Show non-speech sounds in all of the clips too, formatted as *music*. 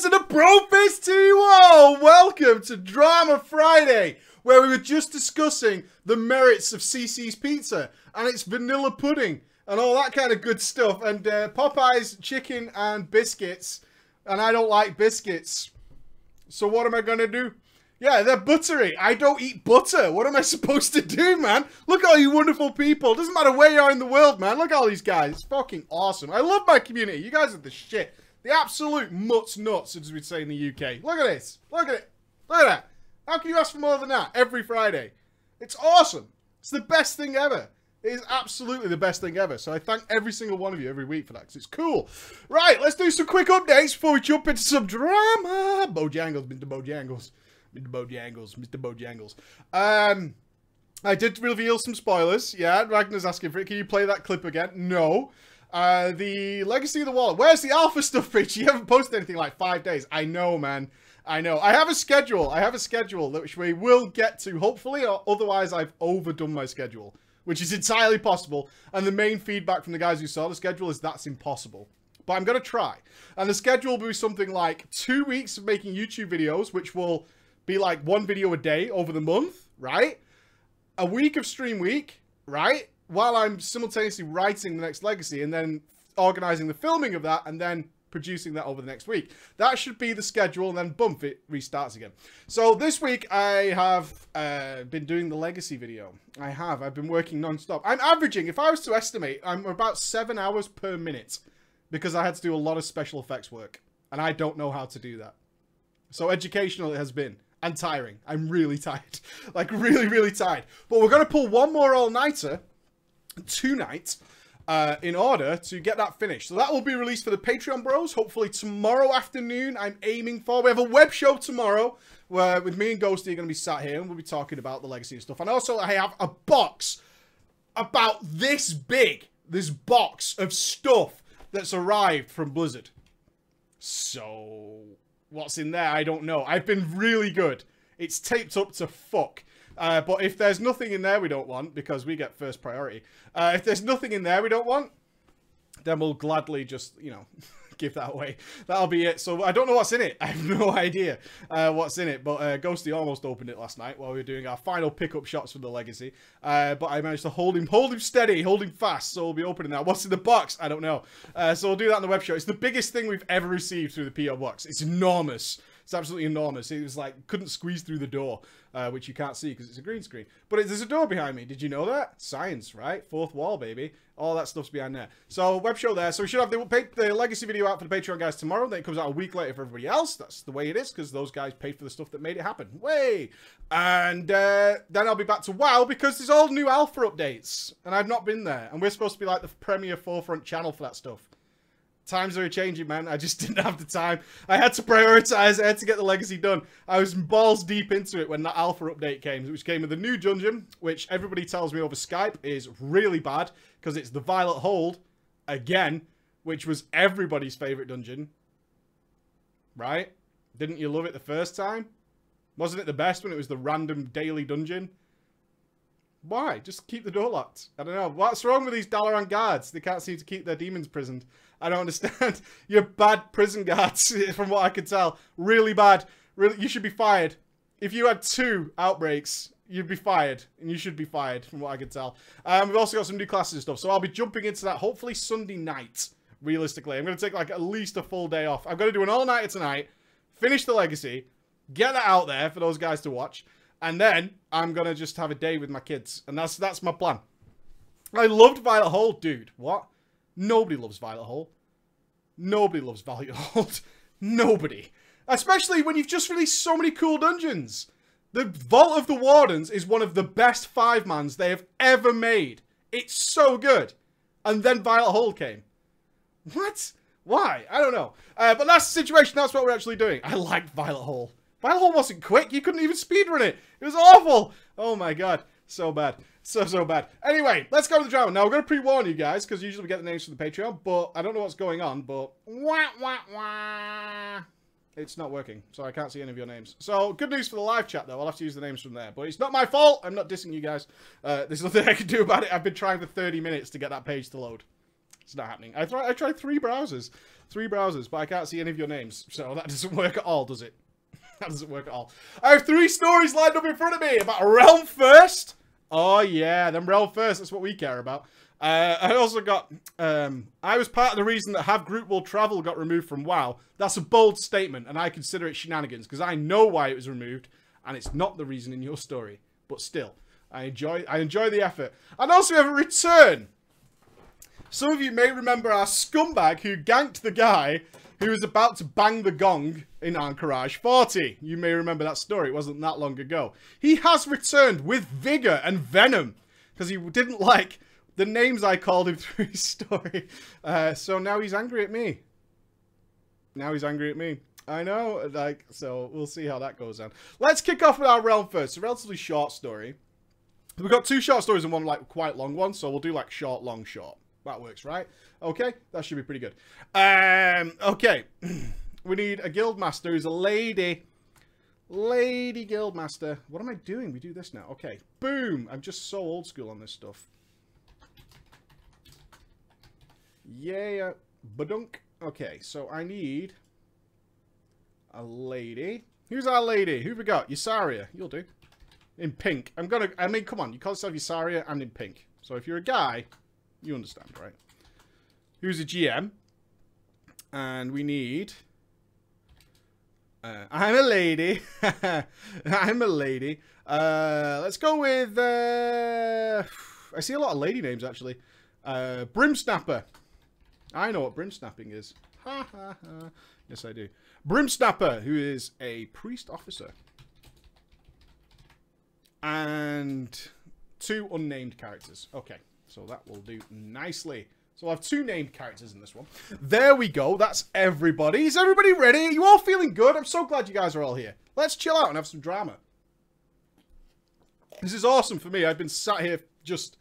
viewers of the Brofist TV. Welcome to Drama Friday, where we were just discussing the merits of CiCi's Pizza and its vanilla pudding and all that kind of good stuff, and uh, Popeye's chicken and biscuits. And I don't like biscuits. So what am I going to do? Yeah, they're buttery. I don't eat butter. What am I *laughs* supposed to do, man? Look at all you wonderful people. Doesn't matter where you are in the world, man. Look at all these guys. It's fucking awesome. I love my community. You guys are the shit. The absolute mutts nuts, as we'd say in the UK. Look at this. Look at it. Look at that. How can you ask for more than that every Friday? It's awesome. It's the best thing ever. It is absolutely the best thing ever. So I thank every single one of you every week for that because it's cool. Right, let's do some quick updates before we jump into some drama. Bojangles, Mr. Bojangles. Mr. Bojangles, Mr. Bojangles. Um, I did reveal some spoilers. Yeah, Ragnar's asking for it. Can you play that clip again? No. Uh, the Legacy of the Wallet. Where's the alpha *laughs* stuff, Rich? You haven't posted anything like five days. I know, man. I know. I have a schedule. I have a schedule which we will get to, hopefully, or otherwise I've overdone my schedule, which is entirely possible. And the main feedback from the guys who saw the schedule is that's impossible. But I'm going to try. And the schedule will be something like two weeks of making YouTube videos, which will be like one video a day over the month, right? A week of stream week, right? While I'm simultaneously writing the next legacy and then organizing the filming of that and then producing that over the next week. That should be the schedule and then bump it restarts again. So this week I have uh, been doing the legacy video. I have. I've been working non-stop. I'm averaging, if I was to estimate, I'm about seven hours per minute because I had to do a lot of special effects work and I don't know how to do that. So educational it has been and tiring. I'm really *laughs* tired. Like, really, really tired. But we're going to pull one more all-nighter tonight uh, in order to get that finished. So that will be released for the Patreon bros, hopefully tomorrow afternoon. I'm aiming for. We have a web show tomorrow where with me and Ghosty are going to be sat here and we'll be talking about the legacy and stuff. And also I have a box about this big, this box of stuff that's arrived from Blizzard. So what's in there, I don't know. I've been really good. It's taped up to fuck. Uh, but if there's nothing in there we don't want, because we get first priority, uh, if there's nothing in there we don't want, then we'll gladly just, you know, *laughs* give that away. That'll be it. So I don't know what's in it. *laughs* I have no idea uh, what's in it. But uh, Ghosty almost opened it last night while we were doing our final pickup shots for the Legacy. Uh, but I managed to hold him, hold him steady, hold him fast. So we'll be opening that. What's in the box? I don't know. Uh, so we'll do that in the web show. It's the biggest thing we've ever received through the PO box. It's enormous. It's absolutely enormous. It was like, couldn't squeeze through the door, uh, which you can't see because it's a green screen. But it, there's a door behind me. Did you know that? Science, right? Fourth wall, baby. All that stuff's behind there. So, web show there. So we should have the, the legacy video out for the Patreon guys tomorrow. Then it comes out a week later for everybody else. That's the way it is because those guys paid for the stuff that made it happen. Way! And uh, then I'll be back to WoW because there's all new alpha updates. And I've not been there. And we're supposed to be like the premier forefront channel for that stuff. Times are changing, man. I just *laughs* didn't have the time. I had to prioritize. I had to get the legacy done. I was balls deep into it when that alpha update came, which came with a new dungeon, which everybody tells me over Skype is really bad because it's the Violet Hold again, which was everybody's favorite dungeon. Right? Didn't you love it the first time? Wasn't it the best when it was the random daily dungeon? Why? Just keep the door locked. I don't know. What's wrong with these Dalaran guards? They can't seem to keep their demons prisoned. I don't understand. *laughs* You're bad prison guards, *laughs* from what I can tell. Really bad. Really, you should be fired. If you had two outbreaks, you'd be fired. And you should be fired, from what I can tell. Um, we've also got some new classes and stuff. So I'll be jumping into that hopefully Sunday night, realistically. I'm going to take like at least a full day off. I'm going to do an all-nighter tonight, finish the Legacy, get that out there for those guys to watch. And then I'm to just have a day with my kids. And that's that's my plan. I loved Violet Hold, dude. What? Nobody loves Violet Hold. Nobody loves Violet Hold. *laughs* Nobody. Especially when you've just released so many cool dungeons. The Vault of the Wardens is one of the best five-mans they have ever made. It's so good. And then Violet Hold came. What? Why? I don't know. Uh, but that's the situation. That's what we're actually doing. I liked Violet Hold. Violet Hold wasn't quick. You couldn't even speedrun it. It was awful. Oh my god. So bad. So, so bad. Anyway, let's go to the drama. Now, we're going to pre-warn you guys, because usually we get the names from the Patreon, but I don't know what's going on, but... Wah, wah, wah. It's not working, so I can't see any of your names. So, good news for the live chat, though. I'll have to use the names from there. But it's not my fault. I'm not dissing you guys. Uh, there's nothing *laughs* I can do about it. I've been trying for 30 minutes to get that page to load. It's not happening. I, I tried three browsers. Three browsers, but I can't see any of your names. So that doesn't *laughs* work at all, does it? *laughs* that doesn't work at all. I have three stories lined up in front of me about Realm First. Oh, yeah. Them Realm First. That's what we care about. Uh, I also got, um, I was part of the reason that Have Group Will Travel got removed from WoW. That's a bold statement, and I consider it shenanigans, because I know why it was removed, and it's not the reason in your story. But still, I enjoy, I enjoy the effort. And also we have a return. Some of you may remember our scumbag who ganked the guy who was about to bang the gong in Ahn'Qiraj 40. You may remember that story. It wasn't that long ago. He has returned with vigor and venom, because he didn't *laughs* like the names I called him *laughs* through his story. Uh, so now he's angry at me. Now he's angry at me. I know, like, so we'll see how that goes on. Let's kick off with our realm first. It's a relatively short story. We've got two short stories and one, like, quite long one, so we'll do, like, short, long, short. That works, right? Okay, that should be pretty good. Um, okay. *clears throat* we need a guild master who's a lady. Lady guild master. What am I doing? We do this now. Okay. Boom. I'm just so old school on this stuff. Yeah, badunk. Okay, so I need a lady. Who's our lady? Who we got? Ysaria. You'll do. In pink. I'm gonna, I mean, come on. You call yourself Ysaria and in pink. So if you're a guy, you understand, right? Who's a GM? And we need... Uh, I'm a lady. *laughs* I'm a lady. Uh, let's go with... Uh, I see a lot of lady names, actually. Uh, Brimsnapper. I know what brimsnapping is. Ha ha ha. Yes, I do. Brimsnapper, who is a priest officer. And two unnamed characters. Okay, so that will do nicely. So I have two named characters in this one. There we go. That's everybody. Is everybody ready? Are you all feeling good? I'm so glad you guys are all here. Let's chill out and have some drama. This is awesome for me. I've been sat here just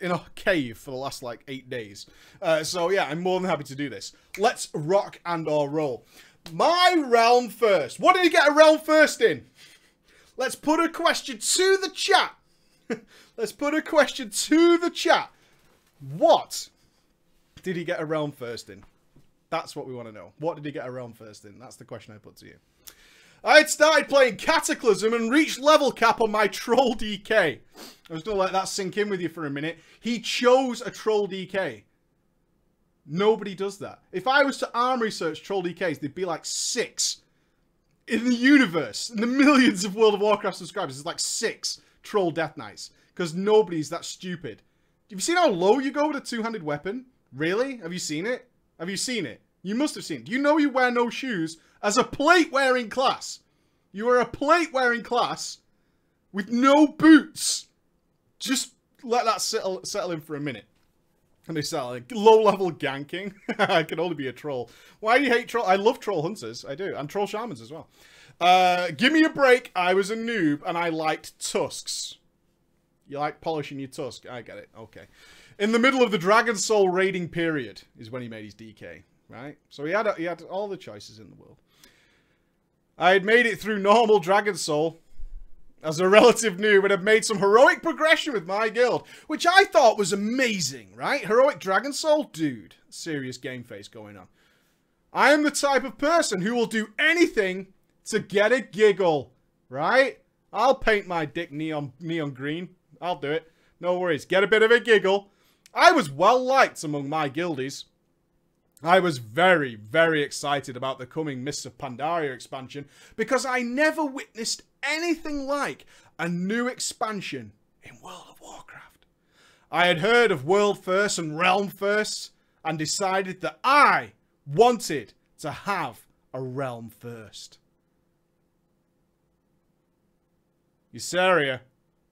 in a cave for the last like eight days. Uh, so yeah, I'm more than happy to do this. Let's rock and or roll. My realm first. What did he get a realm first in? Let's put a question to the chat. *laughs* Let's put a question to the chat. What did he get a realm first in? That's what we want to know. What did he get a realm first in? That's the question I put to you. I had started playing Cataclysm and reached level cap on my Troll DK. I was going to let that sink in with you for a minute. He chose a Troll DK. Nobody does that. If I was to arm research Troll DKs, there'd be like six in the universe. In the millions of World of Warcraft subscribers, there's like six Troll Death Knights. Because nobody's that stupid. Have you seen how low you go with a two-handed weapon? Really? Have you seen it? Have you seen it? You must have seen. Do you know you wear no shoes as a plate-wearing class. You are a plate-wearing class with no boots. Just let that settle, settle in for a minute. And they start like low-level ganking. *laughs* I can only be a troll. Why do you hate troll? I love troll hunters. I do. And troll shamans as well. Uh, give me a break. I was a noob and I liked tusks. You like polishing your tusk? I get it. Okay. In the middle of the Dragon Soul raiding period is when he made his DK right? So he had he had all the choices in the world. I had made it through normal Dragon Soul as a relative noob and had made some heroic progression with my guild, which I thought was amazing, right? Heroic Dragon Soul? Dude, serious game face going on. I am the type of person who will do anything to get a giggle, right? I'll paint my dick neon neon green. I'll do it. No worries. Get a bit of a giggle. I was well liked among my guildies. I was very, very excited about the coming Mists of Pandaria expansion because I never witnessed anything like a new expansion in World of Warcraft. I had heard of World First and Realm First and decided that I wanted to have a Realm First. Ysaria,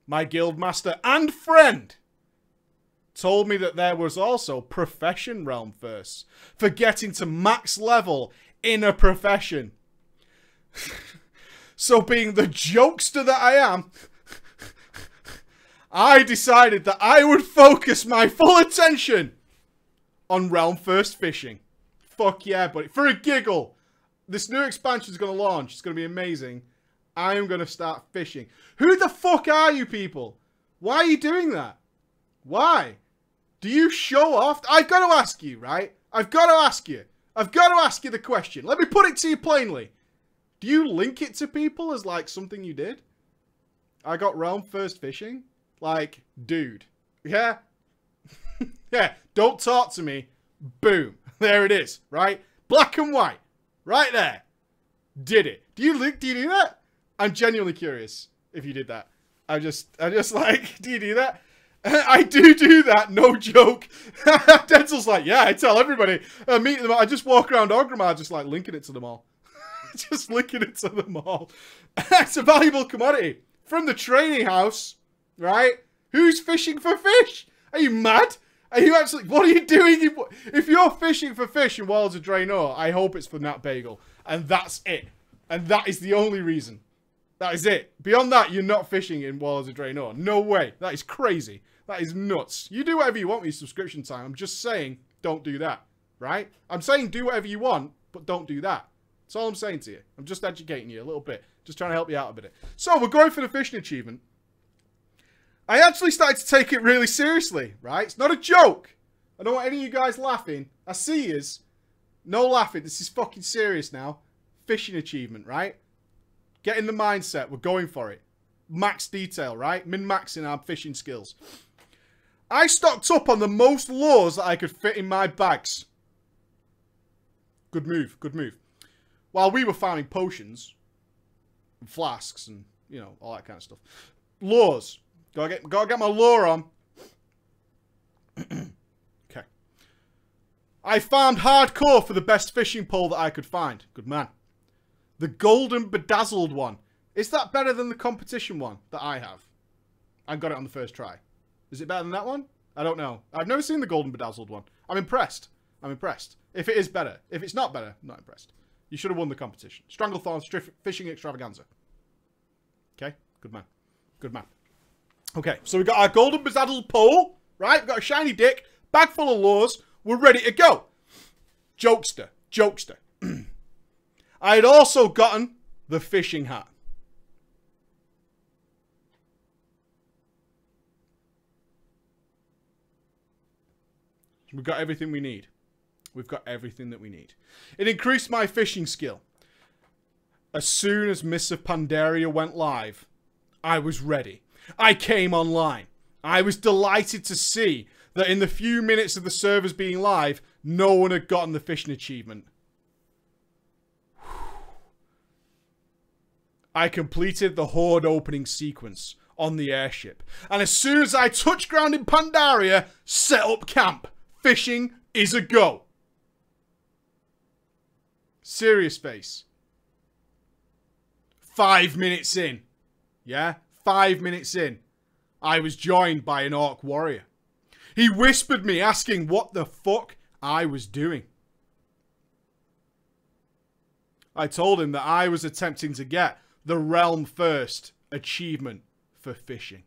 my guildmaster and friend, told me that there was also profession realm first for getting to max level in a profession. *laughs* so being the jokester that I am, *laughs* I decided that I would focus my full attention on realm first fishing. Fuck yeah, buddy. For a giggle. This new expansion is going to launch. It's going to be amazing. I am going to start fishing. Who the fuck are you people? Why are you doing that? Why? Do you show off? I've got to ask you, right? I've got to ask you. I've got to ask you the question. Let me put it to you plainly. Do you link it to people as like something you did? I got realm first fishing? Like, dude. Yeah? *laughs* yeah, don't talk to me. Boom. *laughs* There it is, right? Black and white. Right there. Did it. Do you link do you do that? I'm genuinely curious if you did that. I just I just *laughs* like, do you do that? *laughs* I do do that, no joke. *laughs* Denzel's like, yeah, I tell everybody. I meet them. I just walk around Orgrimmar, just like linking it to them all. just linking it to them all. it's a valuable commodity from the training house, right? Who's fishing for fish? Are you mad? Are you actually? What are you doing? If you're fishing for fish in Warlords of Draenor, oh, I hope it's for Nat Pagle, and that's it. And that is the only reason. That is it. Beyond that, you're not fishing in Warlords of Draenor. No way. That is crazy. That is nuts. You do whatever you want with your subscription time. I'm just saying, don't do that. Right? I'm saying do whatever you want, but don't do that. That's all I'm saying to you. I'm just educating you a little bit. Just trying to help you out a bit. So, we're going for the fishing achievement. I actually started to take it really seriously, right? It's not a joke. I don't want any of you guys laughing. I see yous. No laughing. This is fucking serious now. Fishing achievement, right? Get in the mindset. We're going for it. Max detail, right? Min-maxing our fishing skills. I stocked up on the most lures that I could fit in my bags. Good move, good move. While we were farming potions, and flasks, and, you know, all that kind of stuff. Lures. Gotta get, gotta get my lure on. *clears throat* okay. I farmed hardcore for the best fishing pole that I could find. Good man. The golden bedazzled one. Is that better than the competition one that I have? I got it on the first try. Is it better than that one? I don't know. I've never seen the golden bedazzled one. I'm impressed. I'm impressed. If it is better. If it's not better, I'm not impressed. You should have won the competition. Stranglethorn Fishing Extravaganza. Okay? Good man. Good man. Okay, so we got our golden bedazzled pole, right? We've got a shiny dick, bag full of lures. We're ready to go. Jokester. Jokester. I had also gotten the fishing hat. We've got everything we need. We've got everything that we need. It increased my fishing skill. As soon as Mists of Pandaria went live, I was ready. I came online. I was delighted to see that in the few minutes of the servers being live, no one had gotten the fishing achievement. I completed the Horde opening sequence on the airship. And as soon as I touched ground in Pandaria, set up camp. Fishing is a go. Serious face. Five minutes in. Yeah? Five minutes in. I was joined by an orc warrior. He whispered me asking what the fuck I was doing. I told him that I was attempting to get the realm first achievement for fishing.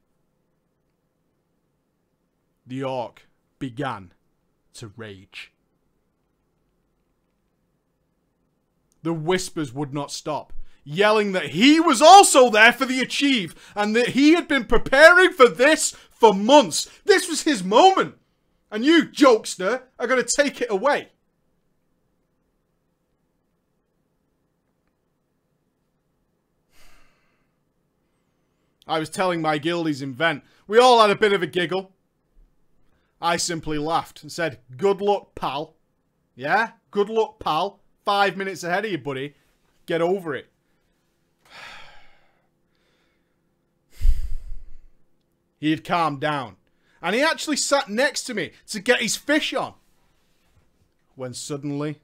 The orc began to rage. The whispers would not stop, yelling that he was also there for the achieve and that he had been preparing for this for months. This was his moment. And you, jokester, are going to take it away. I was telling my guildies in Vent. We all had a bit of a giggle. I simply laughed and said, good luck, pal. Yeah? Good luck, pal. Five minutes ahead of you, buddy. Get over it. *sighs* he had calmed down. And he actually sat next to me to get his fish on. When suddenly,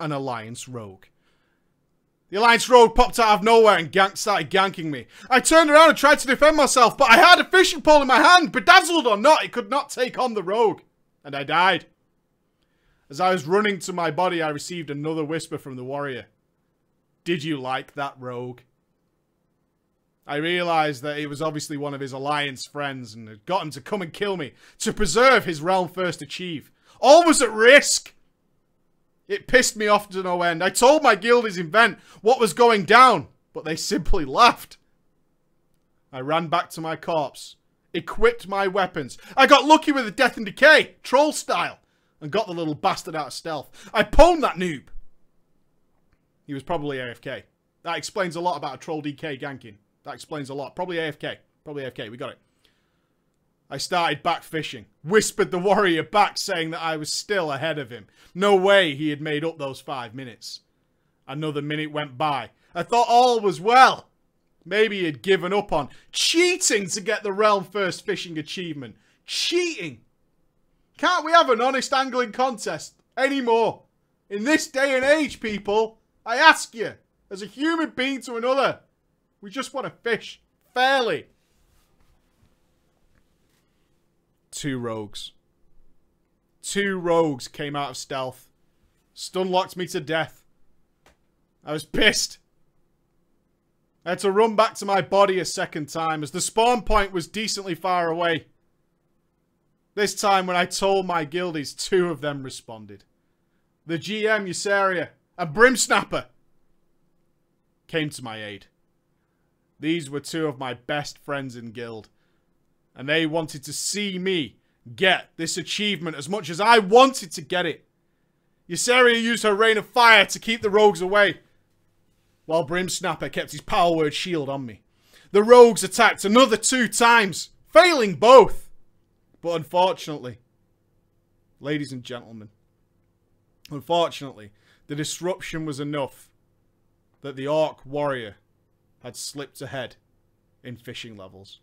an Alliance rogue the Alliance Rogue popped out of nowhere and gank started ganking me. I turned around and tried to defend myself, but I had a fishing pole in my hand. Bedazzled or not, it could not take on the Rogue. And I died. As I was running to my body, I received another whisper from the warrior. Did you like that Rogue? I realised that it was obviously one of his Alliance friends and had got him to come and kill me to preserve his realm first achieve. All was at risk. It pissed me off to no end. I told my guildies in Vent what was going down, but they simply *laughs* laughed. I ran back to my corpse, equipped my weapons. I got lucky with the Death and Decay, troll style, and got the little bastard out of stealth. I pwned that noob. He was probably AFK. That explains a lot about a troll DK ganking. That explains a lot. Probably AFK. Probably AFK. We got it. I started back fishing. Whispered the warrior back saying that I was still ahead of him. No way he had made up those five minutes. Another minute went by. I thought all was well. Maybe he had given up on cheating to get the realm first fishing achievement. Cheating. Can't we have an honest angling contest anymore? In this day and age, people, I ask you, as a human being to another, we just want to fish fairly. Two rogues. Two rogues came out of stealth. Stunlocked me to death. I was pissed. I had to run back to my body a second time as the spawn point was decently far away. This time when I told my guildies, two of them responded. The GM, Usaria, and Brimsnapper came to my aid. These were two of my best friends in guild. And they wanted to see me get this achievement as much as I wanted to get it. Usaria used her rain of fire to keep the rogues away while Brimsnapper kept his power word shield on me. The rogues attacked another two times, failing both. But unfortunately, ladies and gentlemen, unfortunately, the disruption was enough that the Orc warrior had slipped ahead in fishing levels.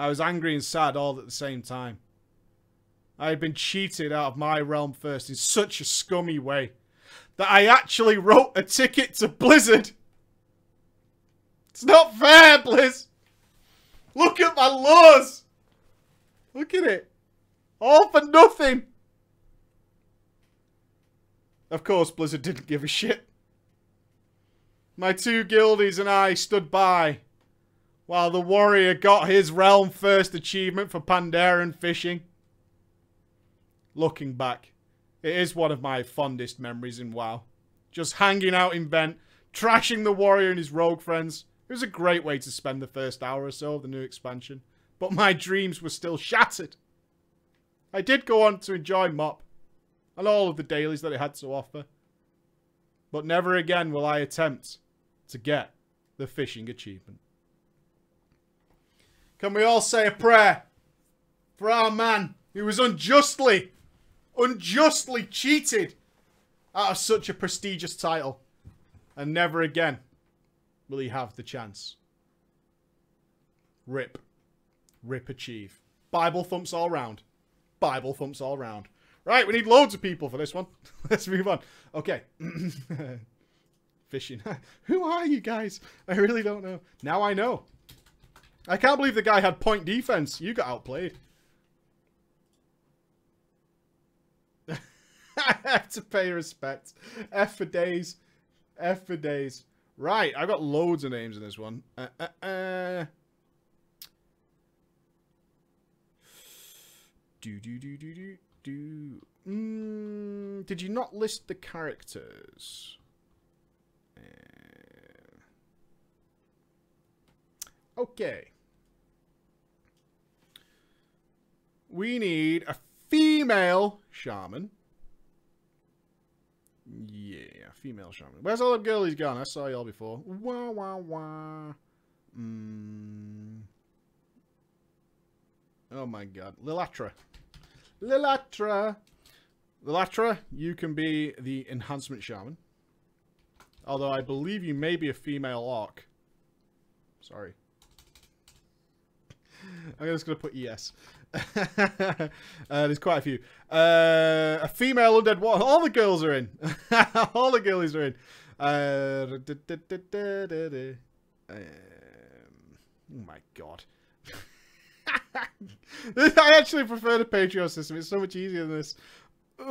I was angry and sad all at the same time. I had been cheated out of my realm first in such a scummy way that I actually wrote a ticket to Blizzard. It's not fair, Blizz. Look at my laws. Look at it. All for nothing. Of course, Blizzard didn't give a shit. My two guildies and I stood by while the warrior got his realm first achievement for Pandaren fishing. Looking back, it is one of my fondest memories in WoW. Just hanging out in Vent, trashing the warrior and his rogue friends. It was a great way to spend the first hour or so of the new expansion. But my dreams were still shattered. I did go on to enjoy MoP and all of the dailies that it had to offer. But never again will I attempt to get the fishing achievement. Can we all say a prayer for our man who was unjustly unjustly cheated out of such a prestigious title. And never again will he have the chance. Rip. Rip achieve. Bible thumps all round. Bible thumps all round. Right, we need loads of people for this one. *laughs* Let's move on. Okay. *coughs* Fishing. *laughs* Who are you guys? I really don't know. Now I know. I can't believe the guy had point defense. You got outplayed. *laughs* I have to pay respect. F for days. F for days. Right, I've got loads of names in this one. Uh, uh, uh. Do, do, do, do, do, do. Mm, did you not list the characters? Okay. We need a female shaman. Yeah, female shaman. Where's all the girlies gone? I saw y'all before. Wah, wah, wah. Mm. Oh my god. Lilatra. Lilatra. Lilatra, you can be the enhancement shaman. Although I believe you may be a female orc. Sorry. I'm just going to put yes. *laughs* uh, there's quite a few. Uh, a female undead what? All the girls are in. *laughs* All the girlies are in. Uh, um, oh my god. *laughs* I actually prefer the Patreon system. It's so much easier than this. Um,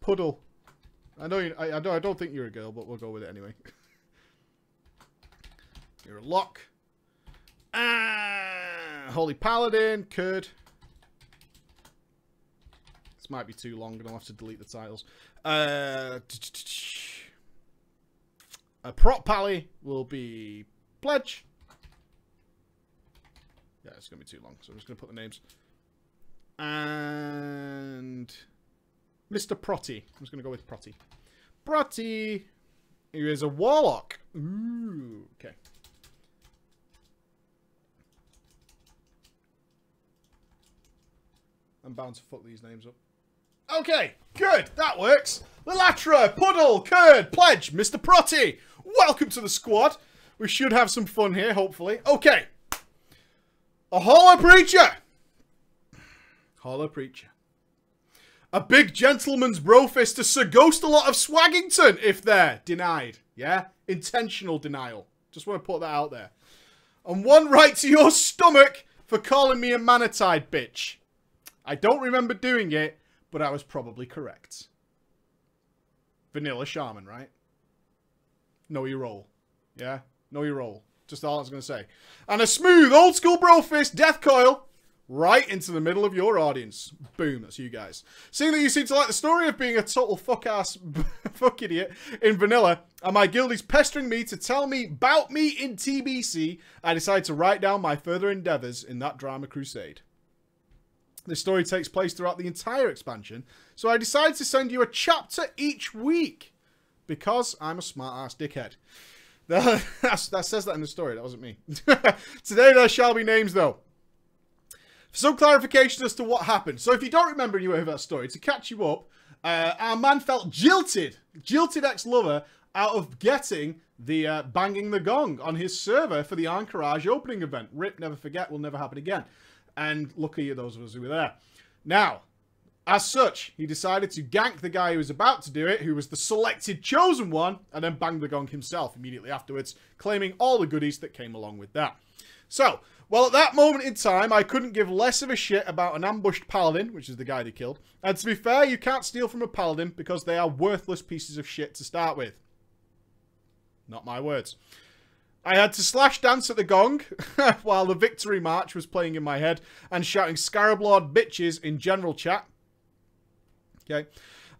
puddle. I know you, I, I don't I don't think you're a girl, but we'll go with it anyway. You're a lock. Ah, Holy Paladin, could. This might be too long, and I'll have to delete the titles. Uh, A prot pally will be Pledge. Yeah, it's going to be too long, so I'm just going to put the names. And Mr. Protty. I'm just going to go with Protty. Protty. He is a warlock. Ooh, okay. I'm bound to fuck these names up. Okay, good. That works. Lilatra, Puddle, Curd, Pledge, Mr. Protty. Welcome to the squad. We should have some fun here, hopefully. Okay. A hollow preacher. Hollow preacher. A big gentleman's brofist to Sir Ghost a lot of Swaggington, if they're denied. Yeah? Intentional denial. Just want to put that out there. And one right to your stomach for calling me a manatide bitch. I don't remember doing it, but I was probably correct. Vanilla Shaman, right? Know your role. Yeah? Know your role. Just all I was going to say. And a smooth, old school bro fist death coil right into the middle of your audience. Boom, that's you guys. Seeing that you seem to like the story of being a total fuck ass *laughs* fuck idiot in vanilla, and my guild is pestering me to tell me about me in TBC, I decided to write down my further endeavours in that drama crusade. The story takes place throughout the entire expansion, so I decided to send you a chapter each week because I'm a smart ass dickhead. *laughs* that says that in the story, that wasn't me. *laughs* Today there shall be names though. For some clarification as to what happened. So if you don't remember any of that story, to catch you up, uh, our man felt jilted, jilted ex-lover, out of getting the uh, banging the gong on his server for the Ahn'Qiraj opening event. Rip, never forget, will never happen again and lucky those of us who were there. Now, as such, he decided to gank the guy who was about to do it, who was the selected chosen one, and then bang the gong himself immediately afterwards, claiming all the goodies that came along with that. So, well, at that moment in time, I couldn't give less of a shit about an ambushed paladin, which is the guy they killed. And to be fair, you can't steal from a paladin because they are worthless pieces of shit to start with. Not my words. I had to slash dance at the gong *laughs* while the victory march was playing in my head and shouting Scarab Lord bitches in general chat. Okay.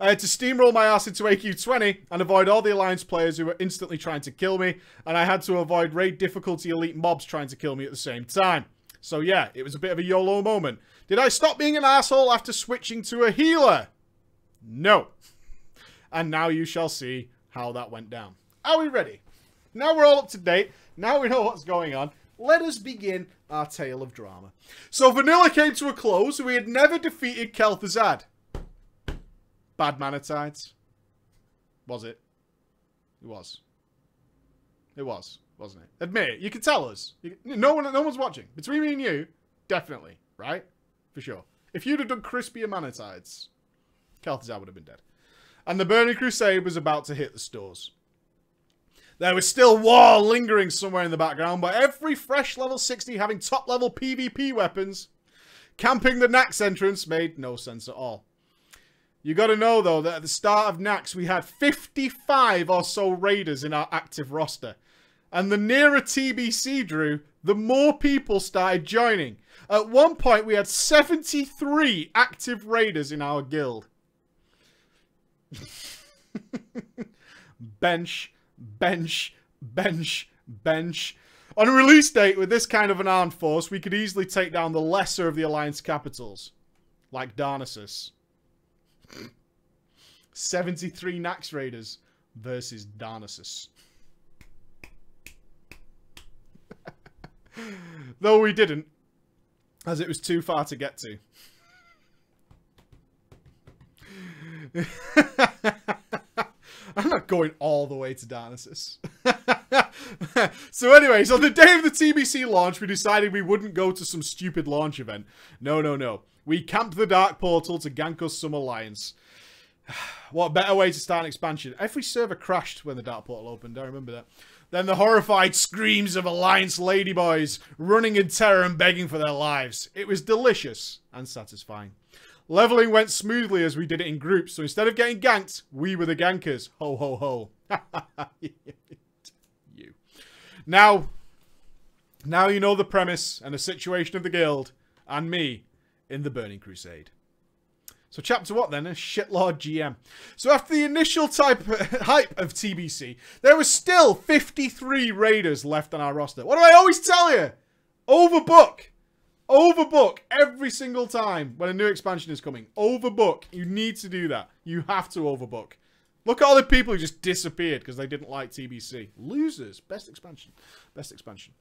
I had to steamroll my ass into AQ20 and avoid all the Alliance players who were instantly trying to kill me, and I had to avoid raid difficulty elite mobs trying to kill me at the same time. So yeah, it was a bit of a YOLO moment. Did I stop being an asshole after switching to a healer? No. And now you shall see how that went down. Are we ready? Now we're all up to date. Now we know what's going on. Let us begin our tale of drama. So Vanilla came to a close. We had never defeated Kel'Thuzad. Bad Manatides. Was it? It was. It was, wasn't it? Admit it. You can tell us. You, no one, no one's watching. Between me and you, definitely, right? For sure. If you'd have done crispier Manatides, Kel'Thuzad would have been dead. And the Burning Crusade was about to hit the stores. There was still war lingering somewhere in the background, but every fresh level 60 having top level PvP weapons, camping the Naxx entrance made no sense at all. You gotta know though that at the start of Naxx we had 55 or so raiders in our active roster. And the nearer TBC drew, the more people started joining. At one point we had 73 active raiders in our guild. *laughs* Bench bench, bench, bench. On a release date with this kind of an armed force, we could easily take down the lesser of the Alliance capitals, like Darnassus. 73 Naxx Raiders versus Darnassus. *laughs* Though we didn't, as it was too far to get to. *laughs* *laughs* I'm not going all the way to Darnassus. *laughs* so anyway, so the day of the TBC launch, we decided we wouldn't go to some stupid launch event. No, no, no. We camped the Dark Portal to gank us some Alliance. *sighs* what better way to start an expansion? Every server crashed when the Dark Portal opened, I remember that. Then the horrified screams of Alliance ladyboys running in terror and begging for their lives. It was delicious and satisfying. Leveling went smoothly as we did it in groups, so instead of getting ganked, we were the gankers. Ho, ho, ho. *laughs* you. Now, now you know the premise and the situation of the guild, and me, in the Burning Crusade. So chapter what then? A shitlord GM. So after the initial type *laughs* hype of TBC, there was still 53 raiders left on our roster. What do I always tell you? Overbook. Overbook every single time when a new expansion is coming. Overbook. You need to do that. You have to overbook. Look at all the people who just disappeared because they didn't like TBC. Losers. Best expansion. Best expansion.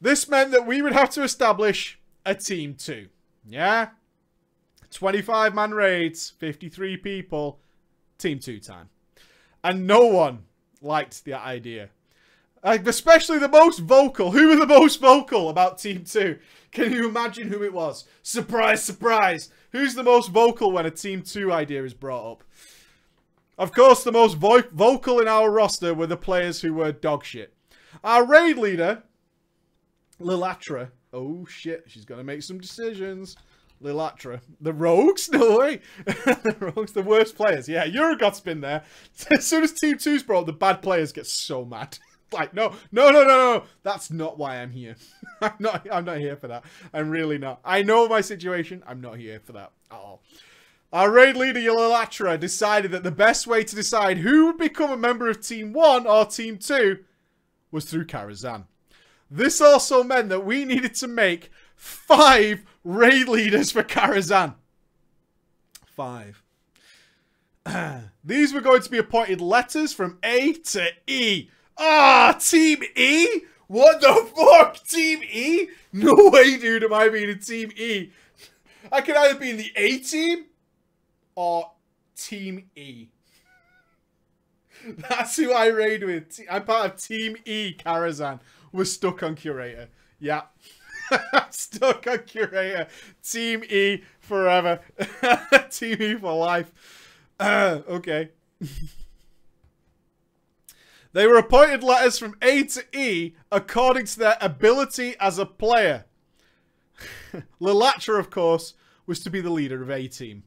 This meant that we would have to establish a team two. Yeah? 25 man raids, 53 people, team two time. And no one liked the idea. Especially the most vocal. Who were the most vocal about Team 2? Can you imagine who it was? Surprise, surprise. Who's the most vocal when a Team 2 idea is brought up? Of course, the most vo vocal in our roster were the players who were dog shit. Our raid leader, Lilatra. Oh shit, she's gonna make some decisions. Lilatra. The Rogues? No way. *laughs* the Rogues, the worst players. Yeah, Eurogot's been there. *laughs* As soon as Team 2's brought up, the bad players get so mad. Like, no, no, no, no, no. That's not why I'm here. *laughs* I'm not I'm not here for that. I'm really not. I know my situation. I'm not here for that at all. Our raid leader, Lilatra, decided that the best way to decide who would become a member of Team 1 or Team 2 was through Karazhan. This also meant that we needed to make five raid leaders for Karazhan. Five. *clears throat* These were going to be appointed letters from A to E. Ah, Team E? What the fuck? Team E? No *laughs* way, dude, am I being in Team E. I could either be in the A team or Team E. *laughs* That's who I raid with. I'm part of Team E, Karazhan. We're stuck on Curator. Yeah. *laughs* Stuck on Curator. Team E forever. Team E for life. Uh, *clears throat* okay. They were appointed letters from A to E according to their ability as a player. *laughs* Lilatra, of course, was to be the leader of A team.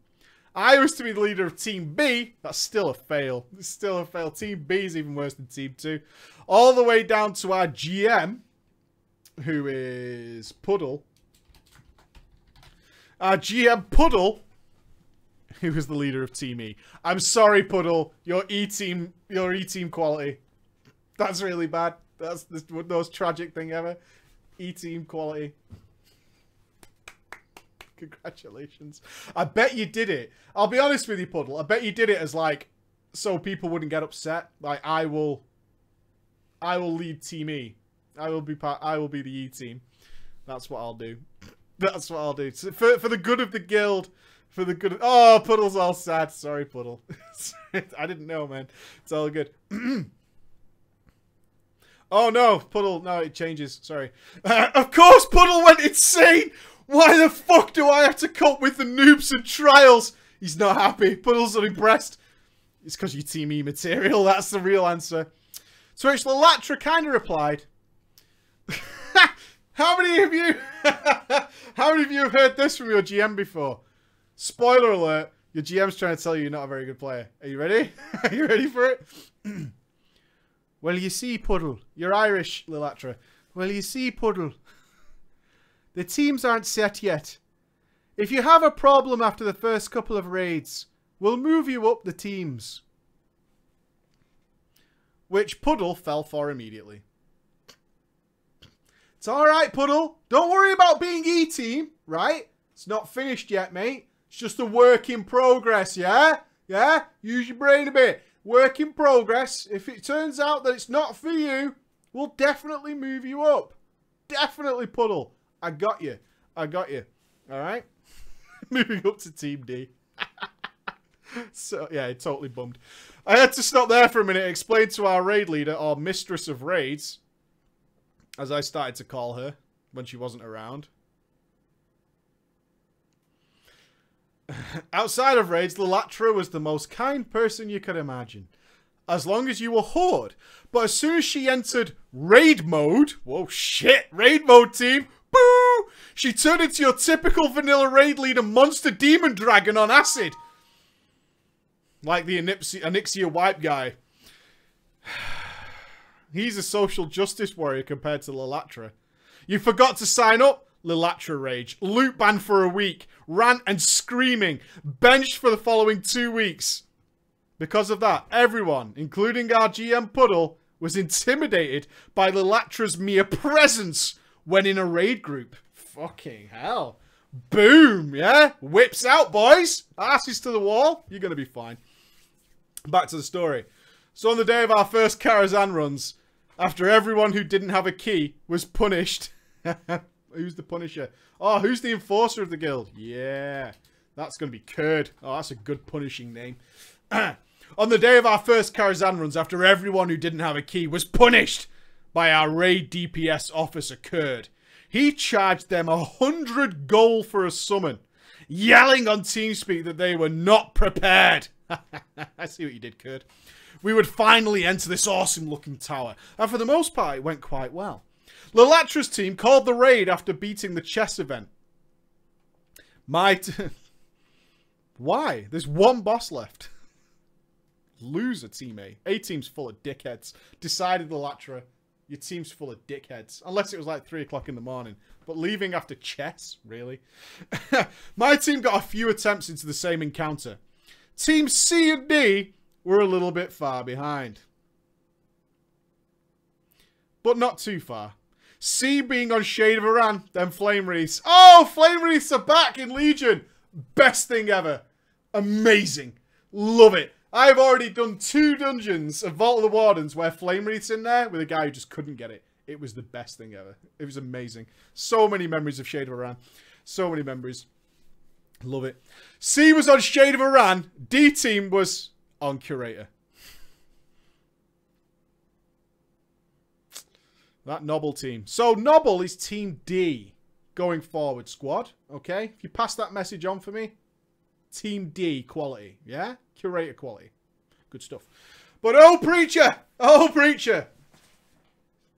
I was to be the leader of Team B. That's still a fail. It's still a fail. Team B is even worse than Team 2. All the way down to our GM, who is Puddle. Our GM Puddle, who is the leader of Team E. I'm sorry, Puddle. Your E team, your E team quality. That's really bad. That's the most tragic thing ever. E team quality. Congratulations. I bet you did it. I'll be honest with you, Puddle. I bet you did it as like so people wouldn't get upset. Like I will I will lead Team E. I will be part. I will be the E team. That's what I'll do. That's what I'll do so for for the good of the guild. For the good. Of, oh, Puddle's all sad. Sorry, Puddle. *laughs* I didn't know, man. It's all good. *clears throat* oh no, Puddle. No, it changes. Sorry. Uh, of course, Puddle went insane. Why the fuck do I have to cope with the noobs and trials? He's not happy. Puddle's unimpressed. It's because you team E material. That's the real answer. To which Lilatra kind of replied, *laughs* How many of you *laughs* How many of you have heard this from your GM before? Spoiler alert, your GM's trying to tell you you're not a very good player. Are you ready? *laughs* Are you ready for it? *clears throat* well, you see, Puddle. You're Irish, Lilatra. Well, you see, Puddle. The teams aren't set yet. If you have a problem after the first couple of raids, we'll move you up the teams. Which Puddle fell for immediately. It's alright, Puddle. Don't worry about being E-team, right? It's not finished yet, mate. It's just a work in progress, yeah? Yeah? Use your brain a bit. Work in progress. If it turns out that it's not for you, we'll definitely move you up. Definitely, Puddle. I got you. I got you. Alright? *laughs* Moving up to Team D. *laughs* so, yeah, totally bummed. I had to stop there for a minute explain to our raid leader, our mistress of raids, as I started to call her when she wasn't around. Outside of raids, Lilatra was the most kind person you could imagine. As long as you were Horde. But as soon as she entered raid mode, whoa shit, raid mode team, boo! She turned into your typical vanilla raid leader monster demon dragon on acid. Like the Onyxia, wipe guy. *sighs* He's a social justice warrior compared to Lilatra. You forgot to sign up? Lilatra Rage. Loot ban for a week. Rant and screaming, benched for the following two weeks. Because of that, everyone, including our GM Puddle, was intimidated by Lilatra's mere presence when in a raid group. Fucking hell. Boom, yeah? Whips out, boys. Asses to the wall. You're going to be fine. Back to the story. So on the day of our first Karazhan runs, after everyone who didn't have a key was punished... *laughs* who's the punisher? Oh, who's the enforcer of the guild? Yeah, that's going to be Curd. Oh, that's a good punishing name. *clears throat* on the day of our first Karazhan runs, after everyone who didn't have a key was punished by our raid DPS officer Curd, he charged them a hundred gold for a summon, yelling on TeamSpeak that they were not prepared. *laughs* I see what you did, Curd. We would finally enter this awesome looking tower, and for the most part it went quite well. Lilatra's team called the raid after beating the chess event. My... *laughs* Why? There's one boss left. Loser, team A. A team's full of dickheads. Decided Lilatra your team's full of dickheads. Unless it was like 3 o'clock in the morning. But leaving after chess? Really? *laughs* My team got a few attempts into the same encounter. Team C and D were a little bit far behind. But not too far. C being on Shade of Aran, then Flame Wreaths. Oh, Flame Wreaths are back in Legion. Best thing ever. Amazing. Love it. I've already done two dungeons of Vault of the Wardens where Flame Wreath's in there with a guy who just couldn't get it. It was the best thing ever. It was amazing. So many memories of Shade of Aran. So many memories. Love it. C was on Shade of Aran. D team was on Curator. That Noble team. So Noble is Team D going forward, squad. Okay? If you pass that message on for me, Team D quality. Yeah? Curator quality. Good stuff. But oh, Preacher! Oh, Preacher!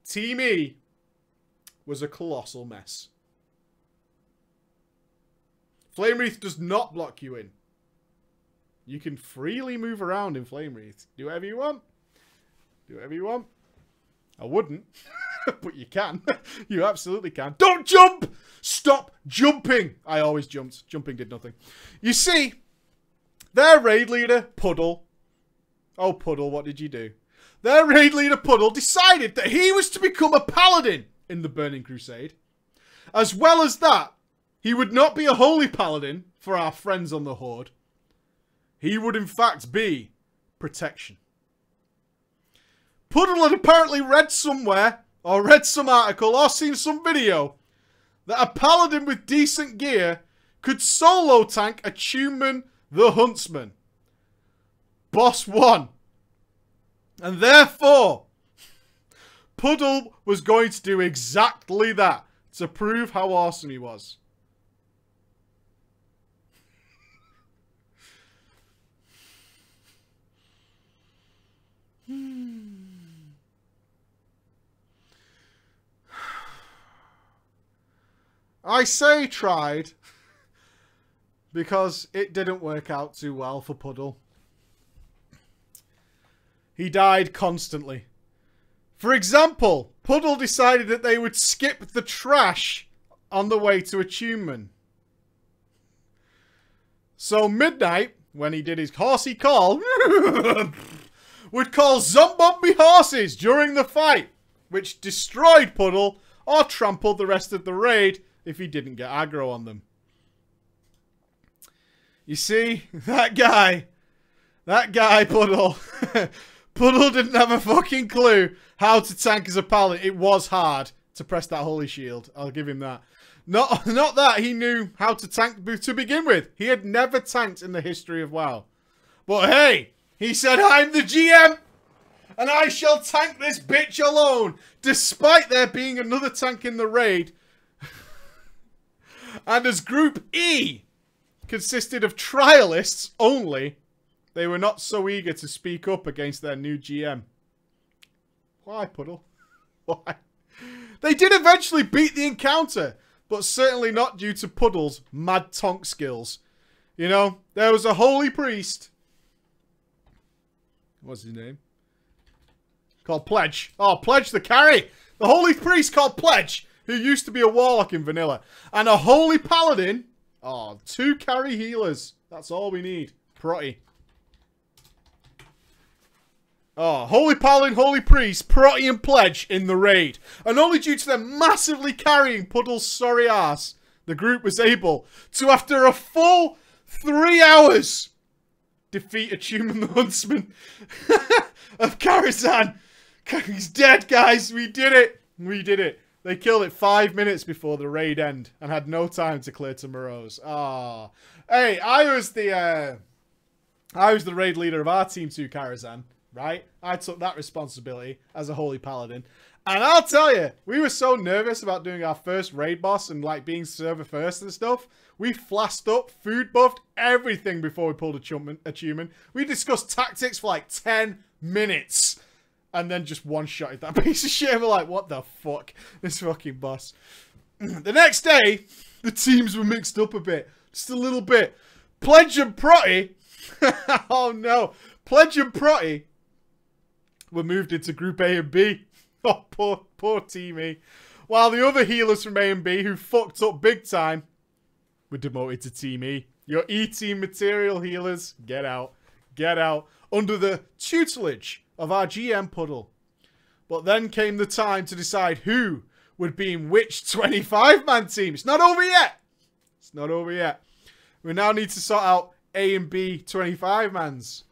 Team E was a colossal mess. Flame Wreath does not block you in. You can freely move around in Flame Wreath. Do whatever you want. Do whatever you want. I wouldn't. *laughs* *laughs* but you can. *laughs* you absolutely can. Don't jump! Stop jumping! I always jumped. Jumping did nothing. You see, their raid leader, Puddle. Oh, Puddle, what did you do? Their raid leader, Puddle, decided that he was to become a paladin in the Burning Crusade. As well as that, he would not be a holy paladin for our friends on the Horde. He would in fact be protection. Puddle had apparently read somewhere, or read some article, or seen some video, that a paladin with decent gear could solo tank Attumen the Huntsman. Boss won. And therefore, Puddle was going to do exactly that to prove how awesome he was. Hmm. I say tried because it didn't work out too well for Puddle. He died constantly. For example, Puddle decided that they would skip the trash on the way to attunement. So Midnight, when he did his horsey call, *laughs* would call zombie horses during the fight, which destroyed Puddle or trampled the rest of the raid if he didn't get aggro on them. You see, *laughs* that guy, that guy, Puddle, *laughs* Puddle didn't have a fucking clue how to tank as a pallet. It was hard to press that holy shield. I'll give him that. Not, *laughs* not that he knew how to tank to begin with. He had never tanked in the history of WoW. But hey, he said, I'm the GM, and I shall tank this bitch alone, despite there being another tank in the raid. And as Group E, consisted of trialists only, they were not so eager to speak up against their new GM. Why, Puddle? *laughs* Why? They did eventually beat the encounter, but certainly not due to Puddle's mad tonk skills. You know, there was a holy priest. What's his name? Called Pledge. Oh, Pledge the carry! The holy priest called Pledge, who used to be a warlock in Vanilla. And a holy paladin Oh, two carry healers. That's all we need. Protty. Oh, Holy Paladin, Holy Priest, Protty and Pledge in the raid. And only due to them massively carrying Puddle's sorry ass, the group was able to, after a full three hours, defeat Attumen the *laughs* Huntsman *laughs* of Karazhan. *laughs* He's dead, guys. We did it. We did it. They killed it five minutes before the raid end and had no time to clear to Moroes. Ah. Hey, I was the uh, I was the raid leader of our team two Karazhan, right? I took that responsibility as a holy paladin. And I'll tell you, we were so nervous about doing our first raid boss and like being server first and stuff. We flasked up, food buffed, everything before we pulled a achievement. We discussed tactics for like 10 minutes. And then just one-shotted that *laughs* piece of shit. We're like, what the fuck? This fucking boss. *clears throat* the next day, the teams were mixed up a bit. Just a little bit. Pledge and Protty. *laughs* oh no. Pledge and Protty were moved into Group A and B. *laughs* Oh, poor, poor Team E. While the other healers from A and B, who fucked up big time, were demoted to Team E. Your E-team material healers, get out. Get out. Under the tutelage of our GM Puddle. But then came the time to decide who would be in which 25-man team. It's not over yet. It's not over yet. We now need to sort out A and B 25-mans.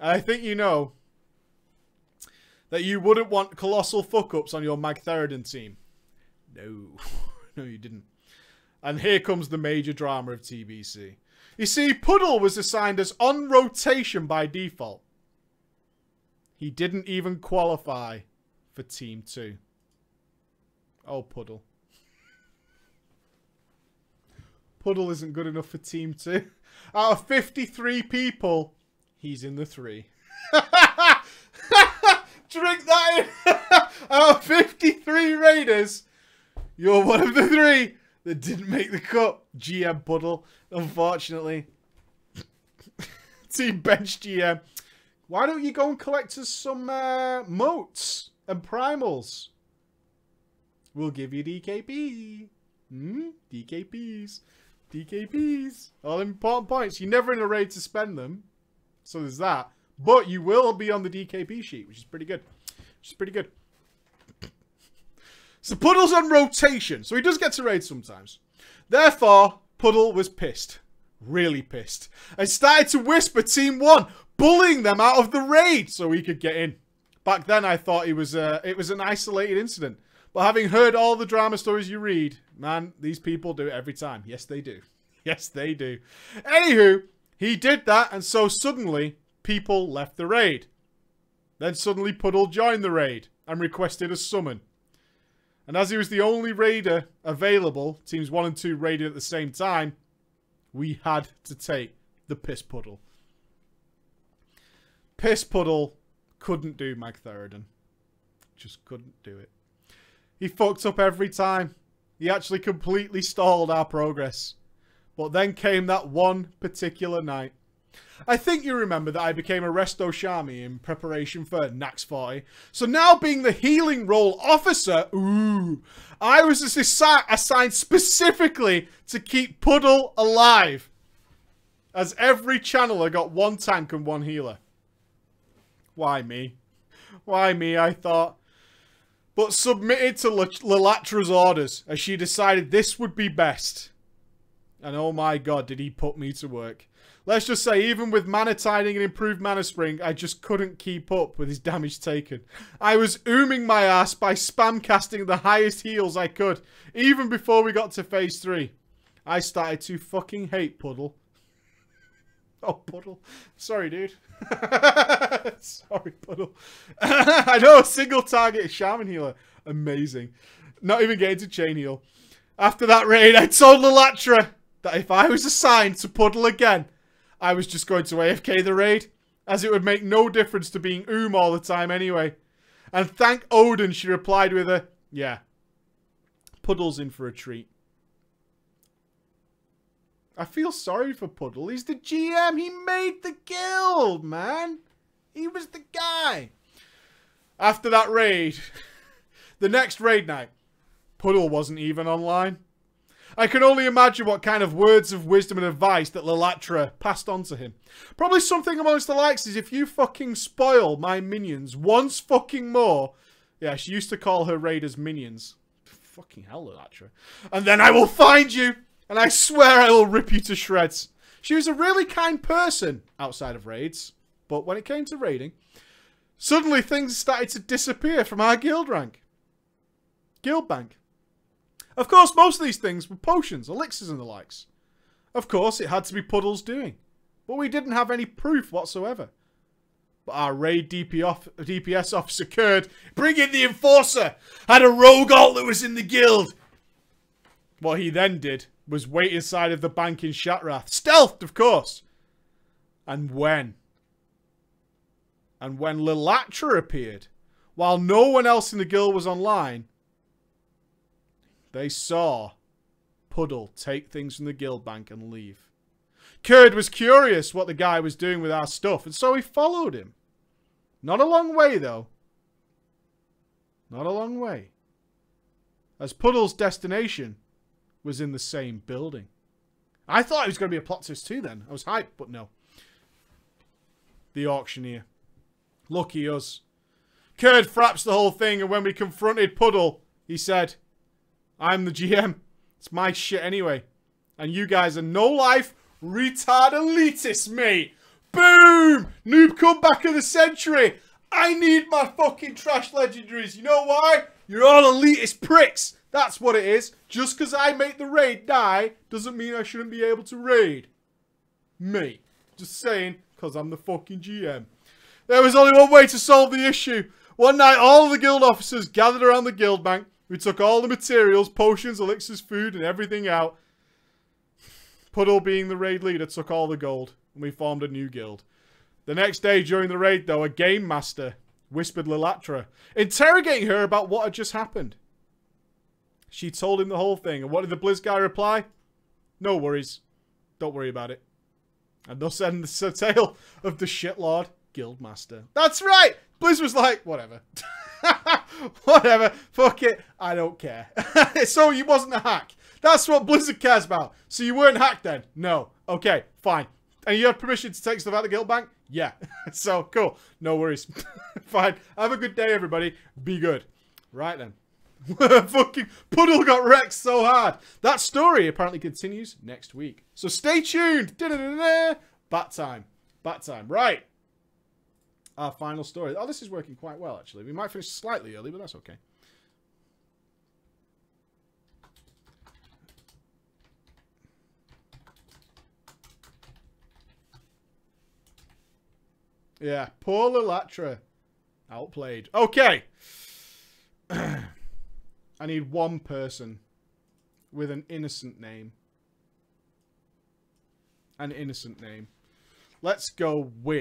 I think you know that you wouldn't want colossal fuck-ups on your Magtheridon team. No. *laughs* no, you didn't. And here comes the major drama of TBC. You see, Puddle was assigned as on rotation by default. He didn't even qualify for Team 2. Oh, Puddle. Puddle isn't good enough for Team 2. *laughs* Out of 53 people, he's in the 3. *laughs* Drink that in! *laughs* Out of 53 Raiders, you're one of the three that didn't make the cut. GM Puddle, unfortunately. Team Bench GM. Why don't you go and collect us some uh, motes and primals? We'll give you DKP. Hmm? DKPs. DKPs. All important points. You're never in a raid to spend them. So there's that. But you will be on the DKP sheet, which is pretty good. Which is pretty good. So Puddle's on rotation, so he does get to raid sometimes. Therefore, Puddle was pissed. Really pissed. And started to whisper Team 1, bullying them out of the raid so he could get in. Back then, I thought it was, uh, it was an isolated incident. But having heard all the drama stories you read, man, these people do it every time. Yes, they do. *laughs* Yes, they do. Anywho, he did that, and so suddenly, people left the raid. Then suddenly Puddle joined the raid and requested a summon. And as he was the only raider available, teams 1 and 2 raided at the same time, we had to take the Piss Puddle. Piss Puddle couldn't do Magtheridon. Just couldn't do it. He fucked up every time. He actually completely stalled our progress. But then came that one particular night I think you remember that I became a Resto Shami in preparation for Naxx 40. So now being the healing role officer, ooh, I was assigned specifically to keep Puddle alive. As every channeler got one tank and one healer. Why me? Why me, I thought. But submitted to Lilatra's orders as she decided this would be best. And oh my god, did he put me to work. Let's just say, even with mana tiding and improved mana spring, I just couldn't keep up with his damage taken. I was ooming my ass by spam casting the highest heals I could, even before we got to phase 3. I started to fucking hate Puddle. Oh, Puddle. Sorry, dude. *laughs* Sorry, Puddle. *laughs* I know, a single target Shaman Healer. Amazing. Not even getting to Chain Heal. After that raid, I told Lilatra that if I was assigned to Puddle again, I was just going to AFK the raid, as it would make no difference to being Oom all the time anyway. And thank Odin, she replied with a, yeah, Puddle's in for a treat. I feel sorry for Puddle. He's the GM. He made the guild, man. He was the guy. After that raid, *laughs* the next raid night, Puddle wasn't even online. I can only imagine what kind of words of wisdom and advice that Lilatra passed on to him. Probably something amongst the likes is if you fucking spoil my minions once fucking more. Yeah, she used to call her raiders minions. Fucking hell, Lilatra. And then I will find you, and I swear I will rip you to shreds. She was a really kind person outside of raids, but when it came to raiding, suddenly things started to disappear from our guild rank. Guild bank. Of course, most of these things were potions, elixirs and the likes. Of course, it had to be Puddle's doing. But we didn't have any proof whatsoever. But our raid DPS officer Kurd, bring in the enforcer, had a rogue alt that was in the guild. What he then did was wait inside of the bank in Shattrath. Stealthed, of course. And when? And when Lilatra appeared, while no one else in the guild was online, they saw Puddle take things from the guild bank and leave. Kurd was curious what the guy was doing with our stuff, and so he followed him. Not a long way, though. Not a long way. As Puddle's destination was in the same building. I thought it was going to be a plot twist too then. I was hyped, but no. The auctioneer. Lucky us. Kurd fraps the whole thing, and when we confronted Puddle, he said, I'm the GM. It's my shit anyway. And you guys are no life retard elitists, mate. Boom! Noob comeback of the century. I need my fucking trash legendaries. You know why? You're all elitist pricks. That's what it is. Just because I make the raid die doesn't mean I shouldn't be able to raid. Mate. Just saying, because I'm the fucking GM. There was only one way to solve the issue. One night, all the guild officers gathered around the guild bank we took all the materials, potions, elixirs, food, and everything out. Puddle, being the raid leader, took all the gold, and we formed a new guild. The next day during the raid, though, a game master whispered Lilatra, interrogating her about what had just happened. She told him the whole thing, and what did the Blizz guy reply? No worries. Don't worry about it. And thus ends the *laughs* tale of the shitlord guildmaster. That's right! Blizz was like, whatever. *laughs* Whatever. Fuck it. I don't care. *laughs* so you wasn't a hack. That's what Blizzard cares about. So you weren't hacked then? No. Okay, fine. And you had permission to take stuff out of the guild bank? Yeah. so, cool. No worries. fine. Have a good day, everybody. Be good. Right then. *laughs* Fucking Puddle got wrecked so hard. That story apparently continues next week. So stay tuned. Da -da -da Bat time. Bat time. Right our final story. Oh, this is working quite well, actually. We might finish slightly early, but that's okay. Yeah, poor Lilatra. Outplayed. Okay. *clears throat* I need one person with an innocent name. An innocent name. Let's go with...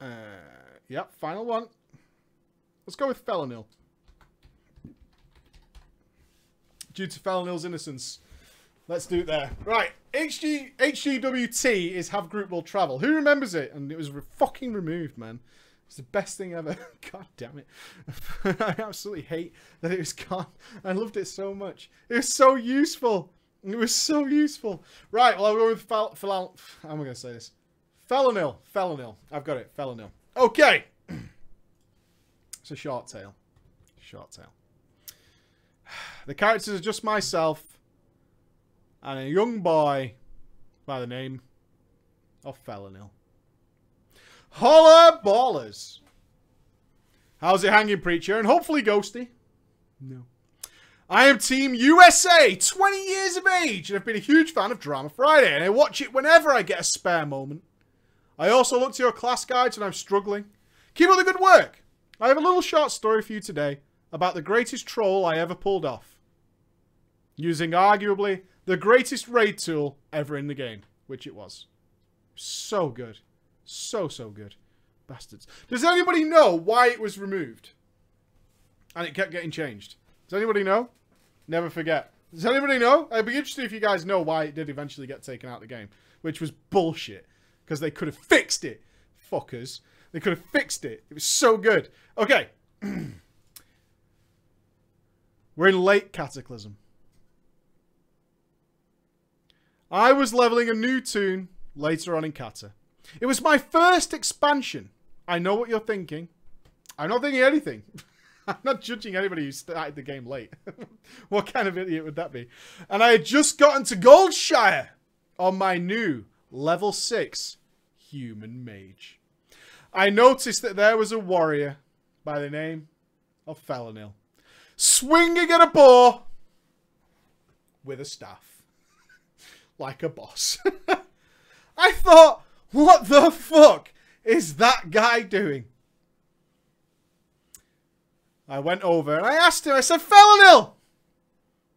Uh, yep, final one. Let's go with Felonil. Due to Felonil's innocence. Let's do it there. Right, HG, HGWT is Have Group Will Travel. Who remembers it? And it was fucking removed, man. It's the best thing ever. *laughs* God damn it. *laughs* I absolutely hate that it was gone. I loved it so much. It was so useful. It was so useful. Right, well, I'll go with Fel... Fel how am I going to say this? Felonil. Felonil. I've got it. Felonil. Okay. *clears throat* it's a short tale. Short tale. *sighs* The characters are just myself and a young boy by the name of Felonil. Holla ballers! How's it hanging, Preacher? And hopefully Ghosty. No. I am Team USA, 20 years of age, and I've been a huge fan of Drama Friday, and I watch it whenever I get a spare moment. I also look to your class guides when I'm struggling. Keep up the good work! I have a little short story for you today about the greatest troll I ever pulled off. Using arguably the greatest raid tool ever in the game, which it was. So good. So, so good. Bastards. Does anybody know why it was removed? And it kept getting changed. Does anybody know? Never forget. Does anybody know? I'd be interested if you guys know why it did eventually get taken out of the game. Which was bullshit. Because they could have fixed it. Fuckers. They could have fixed it. It was so good. Okay. *clears throat* We're in late Cataclysm. I was leveling a new toon later on in Cata. It was my first expansion. I know what you're thinking. I'm not thinking anything. *laughs* I'm not judging anybody who started the game late. *laughs* what kind of idiot would that be? And I had just gotten to Goldshire on my new level 6 human mage. I noticed that there was a warrior by the name of Felonil swinging at a boar with a staff *laughs* like a boss. I thought, what the fuck is that guy doing? I went over and I asked him, I said, Felonil,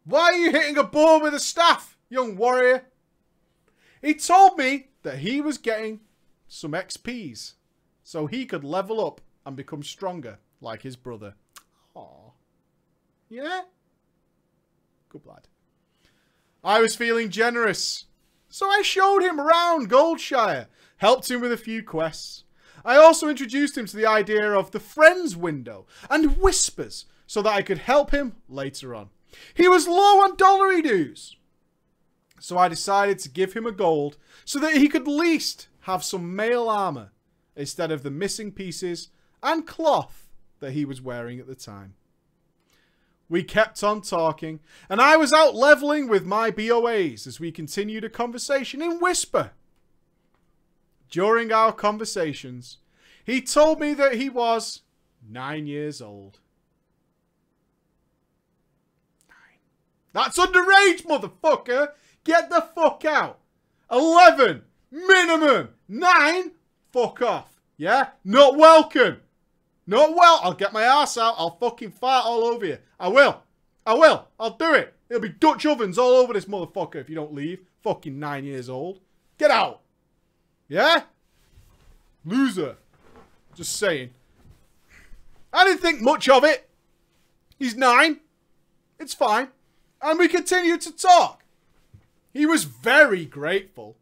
why are you hitting a ball with a staff, young warrior? He told me that he was getting some XPs so he could level up and become stronger like his brother. Aww. Yeah? Good lad. I was feeling generous, so I showed him around Goldshire, helped him with a few quests. I also introduced him to the idea of the friends window and whispers so that I could help him later on. He was low on dollary dues, so I decided to give him a gold so that he could at least have some mail armor instead of the missing pieces and cloth that he was wearing at the time. We kept on talking, and I was out leveling with my BOAs as we continued a conversation in whisper. During our conversations, he told me that he was nine years old. Nine. That's underage, motherfucker! Get the fuck out! Eleven! Minimum! Nine? Fuck off. Yeah? Not welcome! Not well! I'll get my ass out. I'll fucking fart all over you. I will. I will. I'll do it. It'll be Dutch ovens all over this motherfucker if you don't leave. Fucking nine years old. Get out. Yeah? Loser. Just saying. I didn't think much of it. He's nine. It's fine. And we continued to talk. He was very grateful.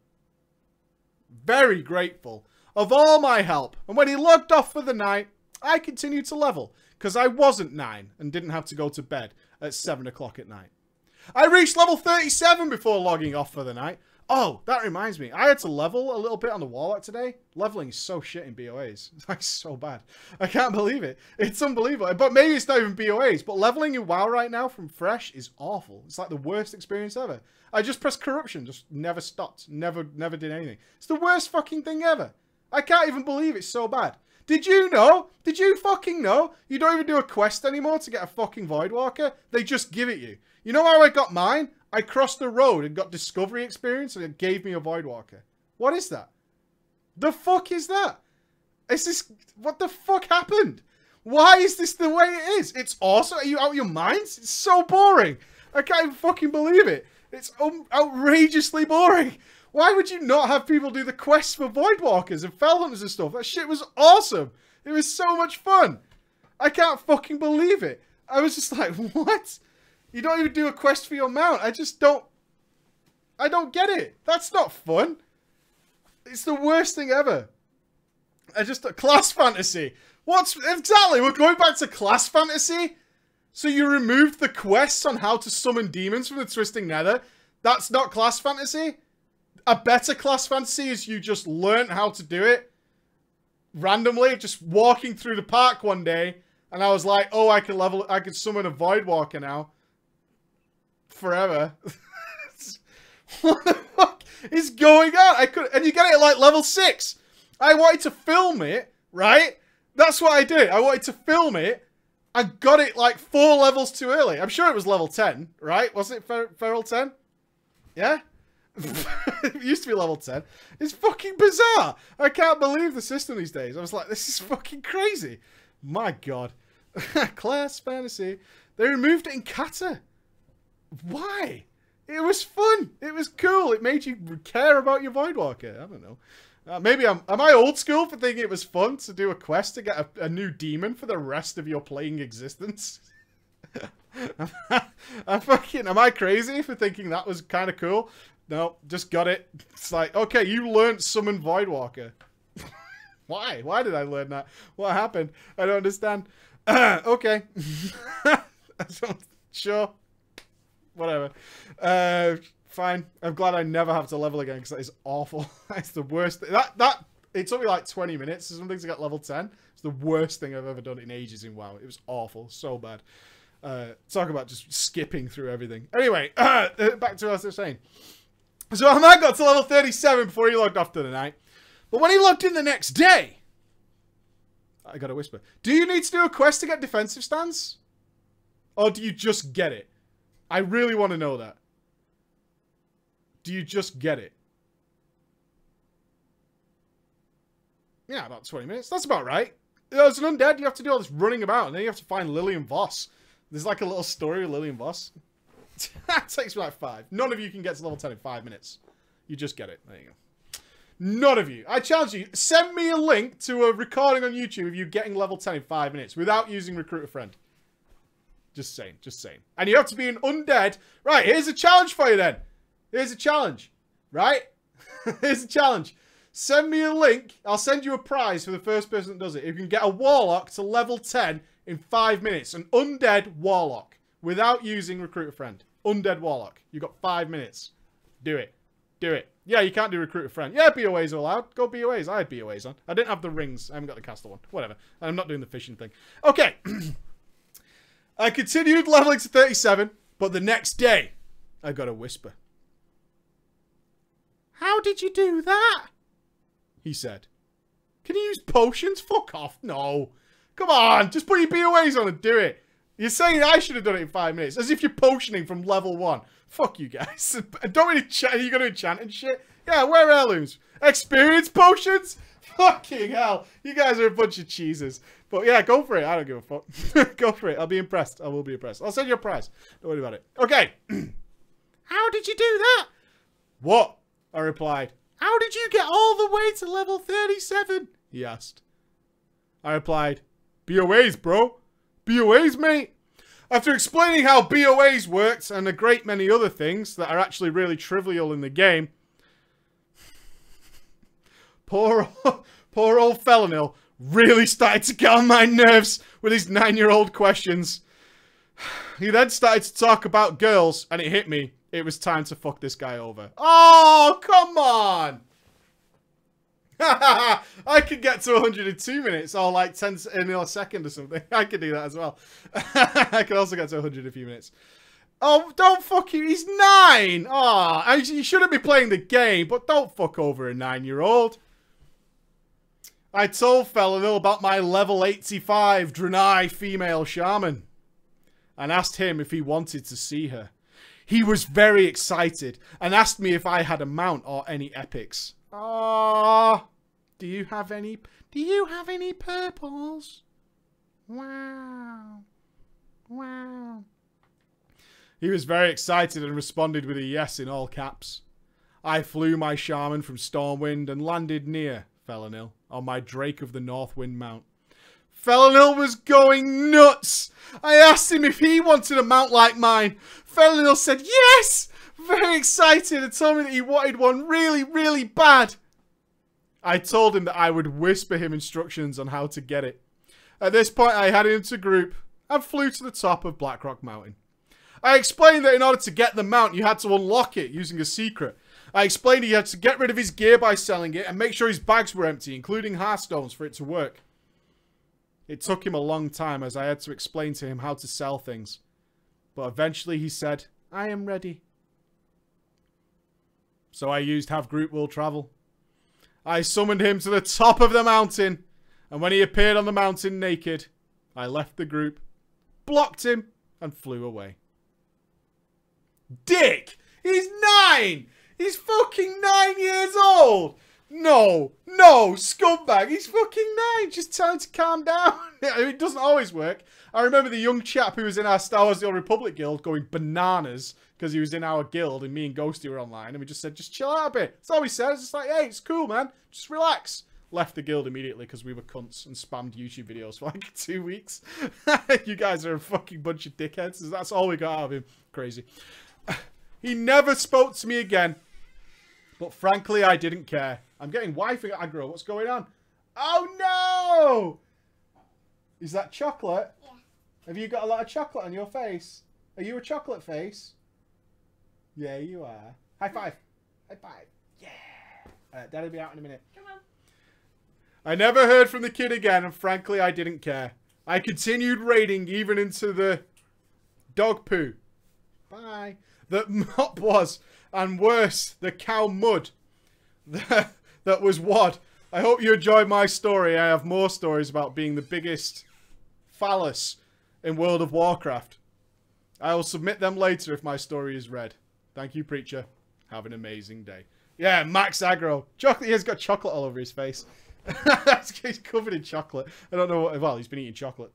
Very grateful of all my help. And when he logged off for the night, I continued to level because I wasn't nine and didn't have to go to bed at seven o'clock at night. I reached level 37 before logging off for the night. Oh, that reminds me. I had to level a little bit on the Warlock today. Leveling is so shit in BOAs. *laughs* It's like so bad. I can't believe it. It's unbelievable. But maybe it's not even BOAs. But leveling in WoW right now from fresh is awful. It's like the worst experience ever. I just pressed corruption. Just never stopped. Never, never did anything. It's the worst fucking thing ever. I can't even believe it's so bad. Did you know? Did you fucking know? You don't even do a quest anymore to get a fucking Voidwalker. They just give it you. You know how I got mine? I crossed the road and got discovery experience and it gave me a Voidwalker. What is that? The fuck is that? Is this... What the fuck happened? Why is this the way it is? It's awesome. Are you out of your minds? It's so boring. I can't even fucking believe it. It's um, outrageously boring. Why would you not have people do the quests for Voidwalkers and Felhunters and stuff? That shit was awesome. It was so much fun. I can't fucking believe it. I was just like, *laughs* what? You don't even do a quest for your mount. I just don't... I don't get it. That's not fun. It's the worst thing ever. I just... Class fantasy. What's... Exactly, we're going back to class fantasy? So you removed the quests on how to summon demons from the Twisting Nether? That's not class fantasy? a better class fantasy is you just learn how to do it randomly, just walking through the park one day, and I was like, oh, I can level, I can summon a Voidwalker now. Forever. *laughs* what the fuck is going on? I could, and you get it at like level six. I wanted to film it, right? That's what I did. I wanted to film it. I got it like four levels too early. I'm sure it was level 10, right? Wasn't it Fer Feral 10? Yeah? *laughs* it used to be level 10. It's fucking bizarre. I can't believe the system these days. I was like, this is fucking crazy. My god. *laughs* Class fantasy. They removed it in Cata. Why? It was fun. It was cool. It made you care about your Voidwalker. I don't know. Uh, maybe I'm. Am I old school for thinking it was fun to do a quest to get a, a new demon for the rest of your playing existence? *laughs* I'm fucking. Am I crazy for thinking that was kind of cool? No, just got it. It's like, okay, you learned summon Voidwalker. *laughs* Why? Why did I learn that? What happened? I don't understand. *clears throat* okay. *laughs* Not sure. Whatever. Uh, fine. I'm glad I never have to level again because that is awful. *laughs* That's the worst. That that it took me like 20 minutes or something to get level 10. It's the worst thing I've ever done in ages in WoW. It was awful, so bad. Uh, talk about just skipping through everything. Anyway, *clears throat* uh, back to what I was saying. So Ahmad got to level 37 before he logged off to the night. But when he logged in the next day, I got a whisper. Do you need to do a quest to get defensive stance? Or do you just get it? I really want to know that. Do you just get it? Yeah, about 20 minutes. That's about right. As an undead, you have to do all this running about, and then you have to find Lillian Voss. There's like a little story with Lillian Voss. *laughs* that takes me like five. None of you can get to level 10 in five minutes. You just get it. There you go. None of you. I challenge you. Send me a link to a recording on YouTube of you getting level 10 in five minutes without using Recruit a Friend. Just saying. Just saying. And you have to be an undead. Right, here's a challenge for you then. Here's a challenge. Right? *laughs* here's a challenge. Send me a link. I'll send you a prize for the first person that does it. If you can get a Warlock to level 10 in five minutes. An undead Warlock. Without using Recruit a Friend. Undead Warlock. You've got five minutes. Do it. Do it. Yeah, you can't do Recruit a Friend. Yeah, BOAs are allowed. Go BOAs. I had BOAs on. I didn't have the rings. I haven't got the caster one. Whatever. I'm not doing the fishing thing. Okay. *clears throat* I continued leveling to 37, but the next day, I got a whisper. How did you do that? He said. Can you use potions? Fuck off. No. Come on, just put your BOAs on and do it. You're saying I should have done it in five minutes, as if you're potioning from level one. Fuck you guys. *laughs* Don't really chat. Are you going to enchant and shit? Yeah, where heirlooms? Experience potions? *laughs* Fucking hell. You guys are a bunch of cheeses. But yeah, go for it. I don't give a fuck. *laughs* go for it. I'll be impressed. I will be impressed. I'll send you a prize. Don't worry about it. Okay. *clears throat* How did you do that? What? I replied. How did you get all the way to level 37? He asked. I replied, BOAs, bro. BOAs, mate. After explaining how BOAs worked and a great many other things that are actually really trivial in the game, poor, *laughs* poor old Felonil really started to get on my nerves with his nine-year-old questions. *sighs* He then started to talk about girls, and it hit me. It was time to fuck this guy over. Oh, come on! *laughs* I could get to 102 minutes or like 10 in a second or something. *laughs* I could do that as well. I could also get to 100 in a few minutes. Oh, don't fuck you. He's nine. Oh, you shouldn't be playing the game, but don't fuck over a nine-year-old. I told Felonil about my level 85 Draenei female shaman and asked him if he wanted to see her. He was very excited and asked me if I had a mount or any epics. Ah, do you have any? Do you have any purples? Wow, wow. He was very excited and responded with a yes in all caps. I flew my shaman from Stormwind and landed near Felonil on my Drake of the Northwind mount. Felonil was going nuts. I asked him if he wanted a mount like mine. Felonil said yes very excited and told me that he wanted one really, really bad. I told him that I would whisper him instructions on how to get it. At this point, I had him to group and flew to the top of Blackrock Mountain. I explained that in order to get the mount, you had to unlock it using a secret. I explained he had to get rid of his gear by selling it and make sure his bags were empty, including hearthstones, for it to work. It took him a long time as I had to explain to him how to sell things. But eventually he said, I am ready. So I used Have Group Will Travel. I summoned him to the top of the mountain, and when he appeared on the mountain naked, I left the group, blocked him, and flew away. Dick! He's nine! He's fucking nine years old! No, no, scumbag. He's fucking nine. Just tell him to calm down. *laughs* it doesn't always work. I remember the young chap who was in our Star Wars The Old Republic guild going bananas because he was in our guild and me and Ghosty were online and we just said, just chill out a bit. That's all we said. It's just like, hey, it's cool, man. Just relax. Left the guild immediately because we were cunts and spammed YouTube videos for *laughs* like two weeks. *laughs* you guys are a fucking bunch of dickheads. That's all we got out of him. Crazy. He never spoke to me again. But frankly, I didn't care. I'm getting wifey aggro. What's going on? Oh no! Is that chocolate? Yeah. Have you got a lot of chocolate on your face? Are you a chocolate face? Yeah, you are. High five. High five. Yeah. Uh, Daddy'll be out in a minute. Come on. I never heard from the kid again, and frankly, I didn't care. I continued raiding even into the dog poo. Bye. That *laughs* mop was, and worse, the cow mud. That, *laughs* that was what. I hope you enjoyed my story. I have more stories about being the biggest phallus in World of Warcraft. I will submit them later if my story is read. Thank you, Preacher. Have an amazing day. Yeah, Max Agro. Chocolate. He's got chocolate all over his face. *laughs* he's covered in chocolate. I don't know what. Well, he's been eating chocolate.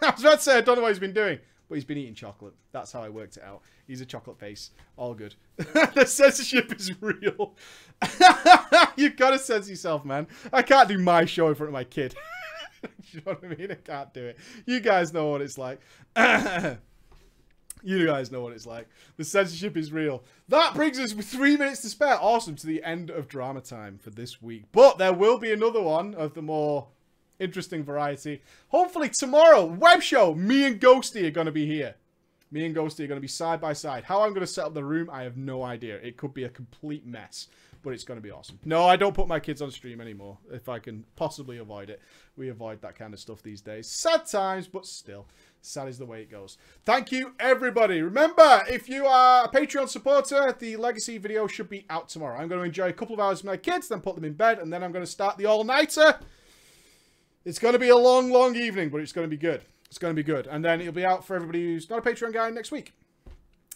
I was about to say I don't know what he's been doing, but he's been eating chocolate. That's how I worked it out. He's a chocolate face. All good. *laughs* the censorship is real. *laughs* You've got to censor yourself, man. I can't do my show in front of my kid. *laughs* you know what I mean? I can't do it. You guys know what it's like. *coughs* You guys know what it's like. The censorship is real. That brings us with three minutes to spare. Awesome. To the end of drama time for this week. But there will be another one of the more interesting variety. Hopefully tomorrow, web show. Me and Ghosty are going to be here. Me and Ghosty are going to be side by side. How I'm going to set up the room, I have no idea. It could be a complete mess, but it's going to be awesome. No, I don't put my kids on stream anymore, if I can possibly avoid it. We avoid that kind of stuff these days. Sad times, but still. Sad is the way it goes. Thank you, everybody. Remember, if you are a Patreon supporter, the Legacy video should be out tomorrow. I'm going to enjoy a couple of hours with my kids, then put them in bed, and then I'm going to start the all-nighter. It's going to be a long, long evening, but it's going to be good. It's going to be good. And then it'll be out for everybody who's not a Patreon guy next week.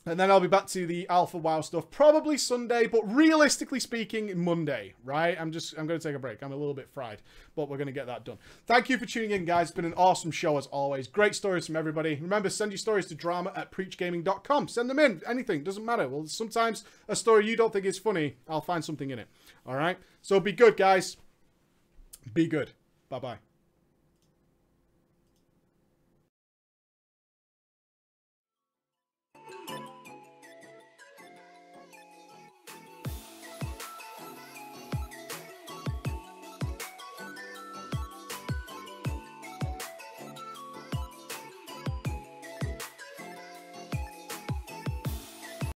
And then I'll be back to the Alpha WoW stuff probably Sunday, but realistically speaking, Monday, right? I'm just, I'm going to take a break. I'm a little bit fried, but we're going to get that done. Thank you for tuning in, guys. It's been an awesome show as always. Great stories from everybody. Remember, send your stories to drama at preachgaming.com. Send them in. Anything. Doesn't matter. Well, sometimes a story you don't think is funny, I'll find something in it. All right? So be good, guys. Be good. Bye-bye.